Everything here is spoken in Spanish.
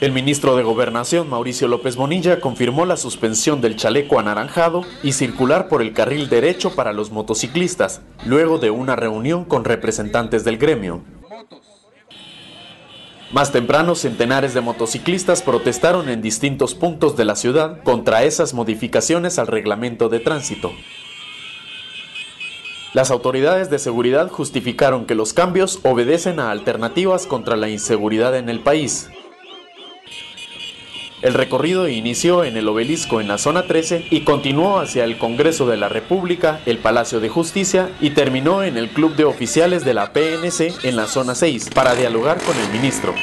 El ministro de Gobernación, Mauricio López Bonilla, confirmó la suspensión del chaleco anaranjado y circular por el carril derecho para los motociclistas, luego de una reunión con representantes del gremio. Más temprano, centenares de motociclistas protestaron en distintos puntos de la ciudad contra esas modificaciones al reglamento de tránsito. Las autoridades de seguridad justificaron que los cambios obedecen a alternativas contra la inseguridad en el país. El recorrido inició en el obelisco en la zona 13 y continuó hacia el Congreso de la República, el Palacio de Justicia y terminó en el Club de Oficiales de la PNC en la zona 6 para dialogar con el ministro.